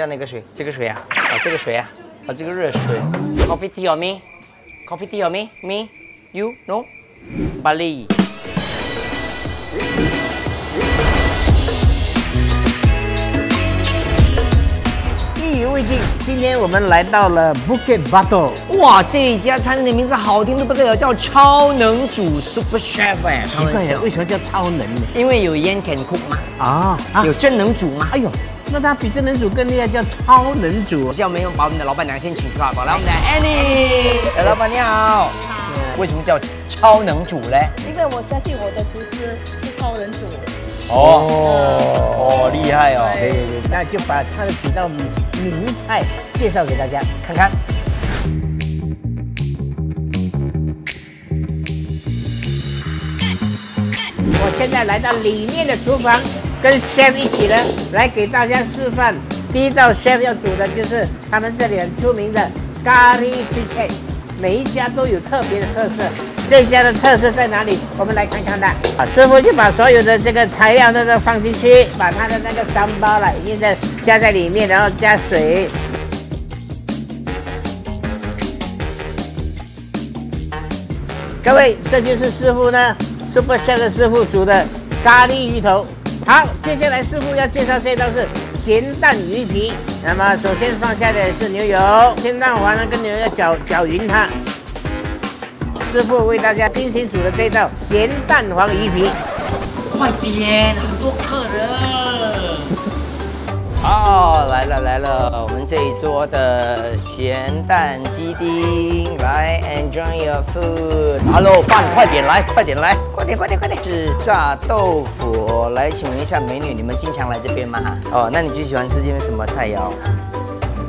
加那个水，这个水呀，啊这个水呀，啊这个热水。Coffee tea or me? Coffee tea or me? Me? You? No? Bali. 意犹未尽，今天我们来到了 Bukit Batok。哇，这家餐厅的名字好听的不得了，叫超能煮 Super Chef 哎，奇怪呀，为什么叫超能呢？因为有 Yan Can cook 嘛，啊啊有真能煮嘛。哎呦，那他比真能煮更厉害，叫超能煮要没有把我们的老板娘先请出来吧，来我们的 Annie，哎老板你好。为什么叫超能煮嘞？因为我相信我的厨师是超能煮的。哦厉害哦。对对对，那就把他的几道名菜介绍给大家看看。我现在来到里面的厨房，跟 chef 一起呢，来给大家示范。第一道 chef 要煮的就是他们这里很出名的咖喱 fish，每一家都有特别的特色。这家的特色在哪里？我们来看看它。啊，师傅就把所有的这个材料都都放进去，把它的那个三包了，已经在加在里面，然后加水。各位，这就是师傅呢，Super Chef 的师傅煮的咖喱鱼头。好，接下来师傅要介绍这道是咸蛋鱼皮。那么首先放下的是牛油，鲜蛋黄呢跟牛油搅搅匀它。师傅为大家精心煮的这道咸蛋黄鱼皮。快点，很多客人。好，来了来了，我们这一桌的咸蛋鸡丁，来 enjoy your food。Hello，饭，快点来，快点来，快点快点快点。是炸豆腐，来，请问一下美女，你们经常来这边吗？哦，那你最喜欢吃这边什么菜肴？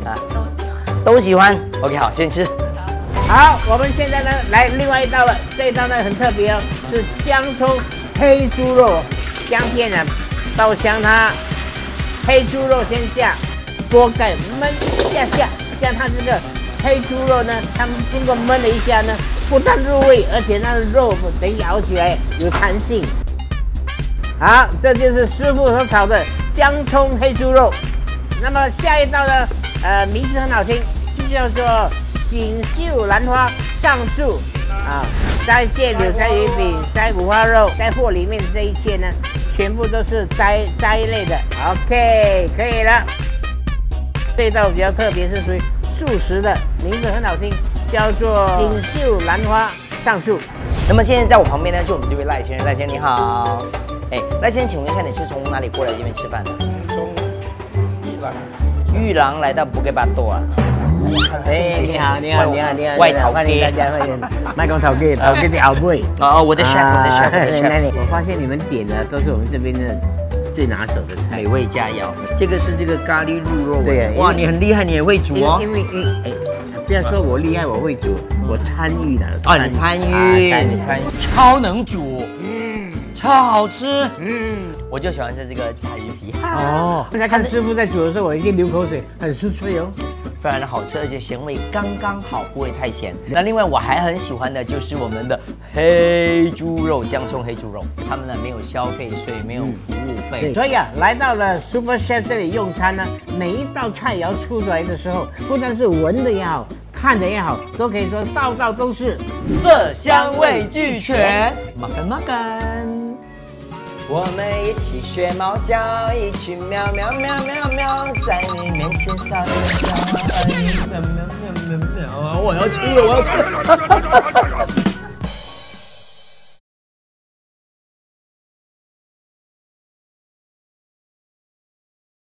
啊，都喜欢。OK，好，先吃。好，我们现在呢来另外一道了，这一道呢很特别哦，是姜葱黑猪肉，姜片呢爆香它，黑猪肉先下，锅盖焖一下下，这样它这个黑猪肉呢，它们经过焖了一下呢，不但入味，而且那个肉得咬起来有弹性。好，这就是师傅所炒的姜葱黑猪肉。那么下一道呢，呃，名字很好听，就叫做锦绣兰花上树啊，斋芥柳、斋鱼饼、斋五花肉，在货里面的这一切呢，全部都是斋斋类的。OK，可以了。这道比较特别，是属于素食的，名字很好听，叫做锦绣兰花上树。那么现在在我旁边呢，就我们这位赖先生，赖先生你好。哎，赖先生，请问一下，你是从哪里过来这边吃饭的？从伊朗玉郎来到布吉巴多啊。哎，你好，你好，你好，你好，外头欢迎大家，欢迎。麦公头给，头给你后背。哦，我的 chef，我的 chef，我的 chef。我发现你们点的都是我们这边的最拿手的菜美。味佳肴，这个是这个咖喱鹿肉。对呀哇，你很厉害，你也会煮哦。因为因为哎，不要说我厉害，我会煮，我参与的。哦，你参与，啊参与你参与，超能煮，嗯超好吃。嗯。我就喜欢吃这个炸鱼皮，哦，大家看师傅在煮的时候，我已经流口水，很酥脆哦。非常的好吃，而且咸味刚刚好，不会太咸。那另外我还很喜欢的就是我们的黑猪肉，姜葱黑猪肉，他们呢没有消费税，没有服务费。所以啊，来到了 Super Chef 这里用餐呢，每一道菜肴出来的时候，不但是闻的也好，看着也好，都可以说道道都是色香味俱全，马干马干。我们一起学猫叫，一起喵喵喵喵喵，在你面前撒娇，喵喵喵喵喵，我要吃了，我要吃了。